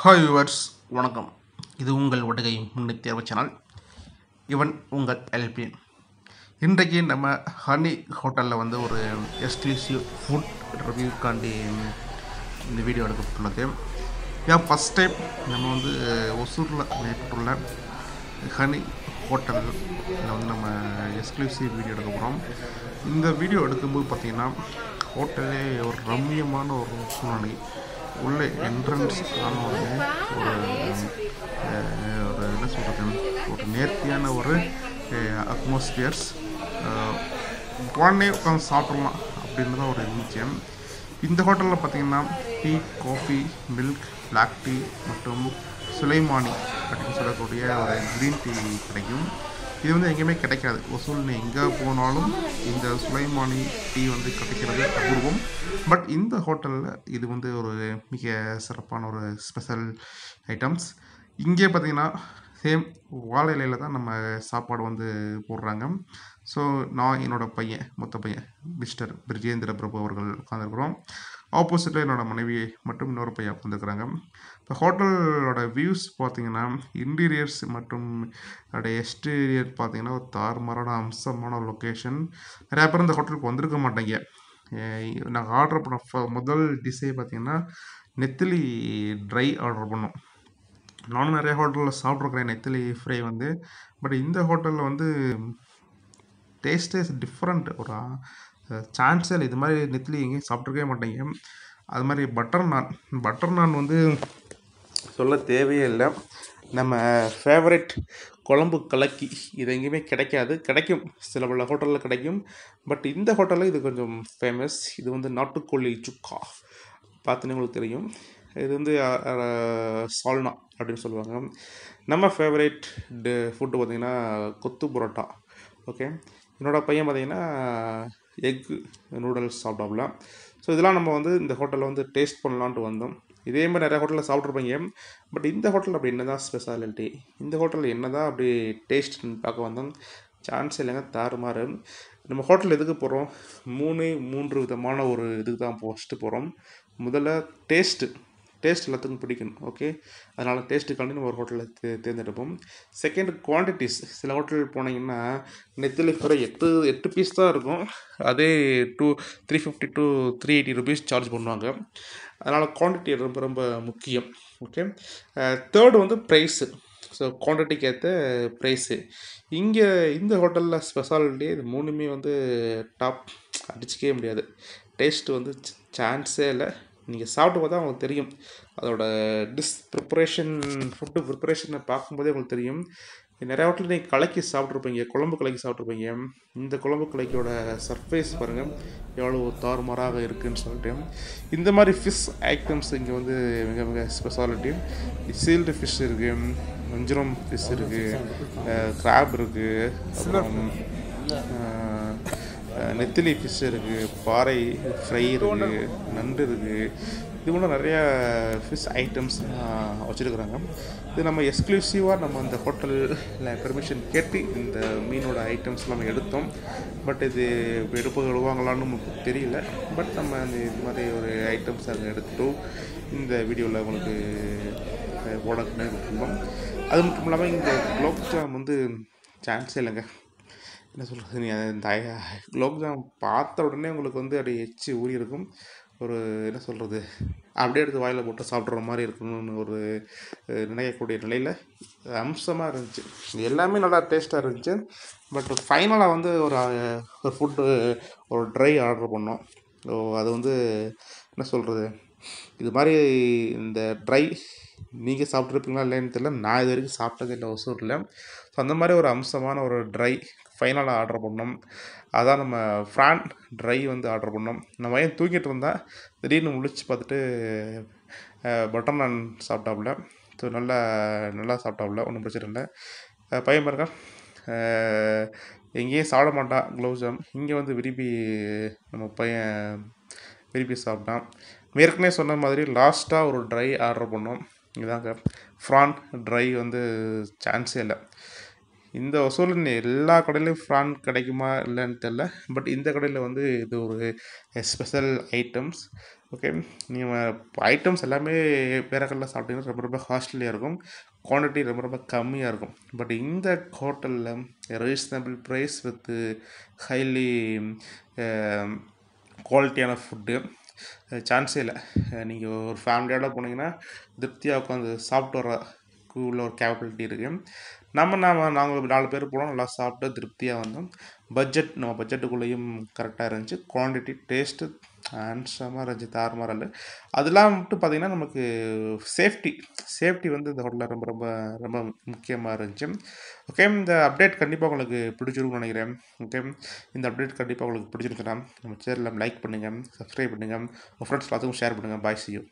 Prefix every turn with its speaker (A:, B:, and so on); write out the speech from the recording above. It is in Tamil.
A: ஹாய் யூவர்ஸ் வணக்கம். இது உங்கள் ஒடுகை முன்னே தேர்வு சேனல். இவன் உங்கள் எல்பி இன்றைக்கு நம்ம ஹனி ஹோட்டலில் வந்து ஒரு எக்ஸ்க்ளூசிவ் ஃபுட் ரிவ்யூக்காண்டி இந்த வீடியோ எடுக்கப்பட்டுள்ளது ஏன் ஃபஸ்ட் டைம் நம்ம வந்து ஒசூரில் ஏற்பட்டுள்ள ஹனி ஹோட்டலில் வந்து நம்ம எக்ஸ்க்ளூசிவ் வீடியோ எடுக்க போகிறோம் இந்த வீடியோ எடுக்கும்போது பார்த்திங்கன்னா ஹோட்டலே ஒரு ரம்மியமான ஒரு சூழ்நிலை. உள்ளே என்ட்ரன்ஸ் ஆன ஒரு ஒரு என்ன சொல்கிறது ஒரு நேர்த்தியான ஒரு அட்மாஸ்பியர்ஸ் உடனே உட்காந்து சாப்பிட்றலாம் அப்படின்னு தான் ஒரு இருந்துச்சு இந்த ஹோட்டலில் பார்த்தீங்கன்னா tea coffee milk black tea மற்றும் சுலைமானி அப்படின்னு சொல்லக்கூடிய ஒரு க்ரீன் டீ கிடைக்கும். இது வந்து எங்கேயுமே கிடைக்காது. ஒசூல்னு எங்கே போனாலும் இந்த சுலைமானி டீ வந்து கிடைக்கிறது அபூர்வம். பட் இந்த ஹோட்டலில் இது வந்து ஒரு மிக சிறப்பான ஒரு ஸ்பெஷல் ஐட்டம்ஸ். இங்கே பார்த்தீங்கன்னா சேம் வாழை இலையில் தான் நம்ம சாப்பாடு வந்து போடுறாங்க. ஸோ நான் என்னோடய பையன் மொத்த பையன் மிஸ்டர் பிரிஜேந்திர பிரபு அவர்கள் உட்காந்துருக்குறோம் ஆப்போசிட்டில் என்னோடய மனைவியை மற்றும் இன்னொரு பையன் உட்காந்துக்கிறாங்க இப்போ ஹோட்டலோட வியூஸ் பார்த்தீங்கன்னா இன்டீரியர்ஸ் மற்றும் அதோடைய எக்ஸ்டீரியர் பார்த்தீங்கன்னா ஒரு தாறுமாறான அம்சமான லொக்கேஷன் நிறையா பேர் இந்த ஹோட்டலுக்கு வந்திருக்க மாட்டேங்க. நாங்கள் ஆர்டர் பண்ண ஃப- முதல் டிஷ்ஷே பார்த்தீங்கன்னா நெத்திலி ட்ரை ஆர்டர் பண்ணோம். நானும் நிறைய ஹோட்டலில் சாப்பிட்ருக்குறேன் நெத்திலி ஃப்ரை வந்து. பட் இந்த ஹோட்டலில் வந்து டேஸ்டே டிஃப்ரெண்ட் ஒரு சான்ஸே இல்லை இது மாதிரி நெத்திலி எங்கேயும் சாப்பிட்ருக்கவே மாட்டேங்க. அது மாதிரி பட்டர் நான் பட்டர் நான் வந்து சொல்ல தேவையே இல்லை. நம்ம ஃபேவரட் குழம்பு கலக்கி இது எங்கேயுமே கிடைக்காது. கிடைக்கும். சில பல ஹோட்டலில் கிடைக்கும். பட் இந்த ஹோட்டலில் இது கொஞ்சம் ஃபேமஸ் இது வந்து நாட்டுக்கோழி சுக்கா. பார்த்துன்னு உங்களுக்கு தெரியும். இது வந்து சால்னா அப்படின்னு சொல்லுவாங்க. நம்ம ஃபேவரேட் டு ஃபுட்டு பார்த்திங்கன்னா கொத்து புரோட்டா. ஓகே என்னோடய பையன் பார்த்திங்கன்னா எக் நூடுல்ஸ் சாப்பிட்டாப்புல. ஸோ இதெல்லாம் நம்ம வந்து இந்த ஹோட்டலில் வந்து டேஸ்ட் பண்ணலான்ட்டு வந்தோம். இதே மாதிரி நிறையா ஹோட்டலில் சாப்பிட்ருப்பீங்க பட் இந்த ஹோட்டலில் அப்படி என்ன தான் ஸ்பெஷாலிட்டி இந்த ஹோட்டலில் என்ன தான் அப்படி டேஸ்ட்னு பார்க்க வந்தோம். சான்ஸ் இல்லைங்க தாறுமாறு. நம்ம ஹோட்டல் எதுக்கு போகிறோம் மூணு மூன்று விதமான ஒரு இதுக்கு தான் ஃபஸ்ட்டு போகிறோம் முதல்ல டேஸ்ட்டு டேஸ்ட் எல்லாத்துக்கும் பிடிக்கணும் ஓகே அதனால் டேஸ்ட்டுக்காண்டி நம்ம ஒரு ஹோட்டலில் தே தேர்ந்தெடுப்போம். செகண்ட் குவான்டிட்டிஸ் சில ஹோட்டல் போனீங்கன்னா நெத்திலி ஃப்ரை எட்டு எட்டு பீஸ் தான் இருக்கும். அதே two three fifty to three eighty rupees charge பண்ணுவாங்க. அதனால் குவான்டிட்டி ரொம்ப ரொம்ப முக்கியம் ஓகே தேர்டு வந்து ப்ரைஸு ஸோ குவான்டிட்டிக்கு ஏற்ற ப்ரைஸு இங்கே இந்த ஹோட்டலில் ஸ்பெஷாலிட்டி இது மூணுமே வந்து டாப் அடிச்சிக்கவே முடியாது. டேஸ்ட்டு வந்து சான்ஸே இல்லை. நீங்கள் சாப்பிட்டு பார்த்தா உங்களுக்கு தெரியும். அதோட டிஸ் ப்ரிப்பரேஷன் ஃபுட்டு ப்ரிப்பரேஷனை பார்க்கும்போதே உங்களுக்கு தெரியும். நிறையா ஹோட்டலில் நீங்கள் கலக்கி சாப்பிட்ருப்பீங்க குழம்பு கலக்கி சாப்பிட்ருப்பீங்க இந்த குழம்பு கலக்கியோட சர்ஃபேஸ் பாருங்கள் எவ்வளோ தாறுமாறாக இருக்குன்னு சொல்லிட்டு. இந்த மாதிரி ஃபிஷ் ஐட்டம்ஸ் இங்கே வந்து மிக மிக ஸ்பெஷாலிட்டி சீல்டு ஃபிஷ் இருக்குது வஞ்சிரம் ஃபிஷ் இருக்குது கிராப் இருக்குது அப்புறம் நெத்திலி ஃபிஷ் இருக்குது பாறை ஃப்ரை இருக்குது நண்டு இருக்குது இது கூட நிறையா ஃபிஷ் ஐட்டம்ஸ் வச்சுருக்குறாங்க. இது நம்ம எக்ஸ்க்ளூசிவாக நம்ம அந்த ஹோட்டலில் பெர்மிஷன் கேட்டு இந்த மீனோட ஐட்டம்ஸ் நம்ம எடுத்தோம். பட் இது எடுப்பு விடுவாங்களான்னு நமக்கு தெரியல. பட் நம்ம இந்த இது மாதிரி ஒரு ஐட்டம்ஸ் அதை எடுத்துட்டோம். இந்த வீடியோவில் உங்களுக்கு போடக்குன்னு இருந்தோம் அது மட்டும் இல்லாமல் இந்த குலோப் ஜாம் வந்து சான்ஸே இல்லைங்க. என்ன சொல்கிறது நீ அந்த குலோப்ஜாம் பார்த்த உடனே உங்களுக்கு வந்து அப்படியே எச்சி ஊறி இருக்கும். ஒரு என்ன சொல்கிறது அப்படியே எடுத்து வாயில் போட்டு சாப்பிட்ற மாதிரி இருக்கணும்னு ஒரு நினைக்கக்கூடிய நிலையில் அம்சமாக இருந்துச்சு. எல்லாமே நல்லா டேஸ்ட்டாக இருந்துச்சு. பட் ஃபைனலாக வந்து ஒரு ஒரு ஃபுட்டு ஒரு ட்ரை ஆர்டர் பண்ணோம். ஸோ அது வந்து என்ன சொல்கிறது இது மாதிரி இந்த ட்ரை நீங்கள் சாப்பிட்ருப்பீங்களா இல்லைன்னு தெரியல. நான் இது வரைக்கும் சாப்பிட்டது இல்லை ஒசூரில். ஸோ அந்த மாதிரி ஒரு அம்சமான ஒரு ட்ரை ஃபைனலாக ஆர்டர் பண்ணோம். அதான் நம்ம ஃப்ரான் ட்ரை வந்து ஆர்டர் பண்ணோம். நம்ம பையன் தூங்கிட்டு இருந்தால் திடீர்னு முழிச்சு பார்த்துட்டு பட்டர் நான் சாப்பிட்டாப்புல. ஸோ நல்லா நல்லா சாப்பிட்டாப்புல. ஒன்றும் பிரச்சனை இல்லை. பையன் பாருங்க. எங்கேயும் சாப்பிட மாட்டான் குலோப் ஜாம் இங்கே வந்து விரும்பி நம்ம பையன் விரும்பி சாப்பிட்டான். ஏற்கனவே சொன்ன மாதிரி லாஸ்ட்டாக ஒரு ட்ரை ஆர்டர் பண்ணோம். இதாங்க. ஃப்ரான் ட்ரை வந்து சான்ஸே இல்லை. இந்த ஒசூலில் எல்லா கடையிலையும் ஃப்ரான் கிடைக்குமா இல்லைன்னு தெரில பட் இந்த கடையில் வந்து இது ஒரு ஸ்பெஷல் ஐட்டம்ஸ் ஓகே நீங்கள் ஐட்டம்ஸ் எல்லாமே வேறு கடையில் சாப்பிட்டீங்கன்னா ரொம்ப ரொம்ப ஹாஸ்டலியாக இருக்கும். குவான்டிட்டி ரொம்ப ரொம்ப கம்மியாக இருக்கும். பட் இந்த ஹோட்டலில் ரீசனபிள் ப்ரைஸ் வித்து ஹைலி குவாலிட்டியான ஃபுட்டு சான்ஸே இல்லை. நீங்கள் ஒரு ஃபேமிலியோட போனீங்கன்னா திருப்தியாக உட்காந்து சாப்பிட்டு வர உள்ள ஒரு கேப்பபிலிட்டி இருக்குது நம்ம நாம நாங்கள் நாலு பேர் போனோம் நல்லா சாப்பிட்டு திருப்தியாக வந்தோம். பட்ஜெட் நம்ம பட்ஜெட்டுக்குள்ளேயும் கரெக்டாக இருந்துச்சு. குவான்டிட்டி டேஸ்ட்டு ஹேண்ட்ஸமாக இருந்துச்சு தாறுமாறாக அதெல்லாம் மட்டும் பார்த்திங்கன்னா நமக்கு சேஃப்டி சேஃப்டி வந்து இந்த ஹோட்டலில் ரொம்ப ரொம்ப ரொம்ப முக்கியமாக இருந்துச்சு. ஓகே இந்த அப்டேட் கண்டிப்பாக உங்களுக்கு பிடிச்சிருக்கும்னு நினைக்கிறேன். ஓகே இந்த அப்டேட் கண்டிப்பாக உங்களுக்கு பிடிச்சிருக்குன்னா நம்ம சேனலில் லைக் பண்ணுங்கள் சப்ஸ்கிரைப் பண்ணுங்கள் உங்கள் ஃப்ரெண்ட்ஸ் எல்லாத்துக்கும் ஷேர் பண்ணுங்கள் பாய் சியூ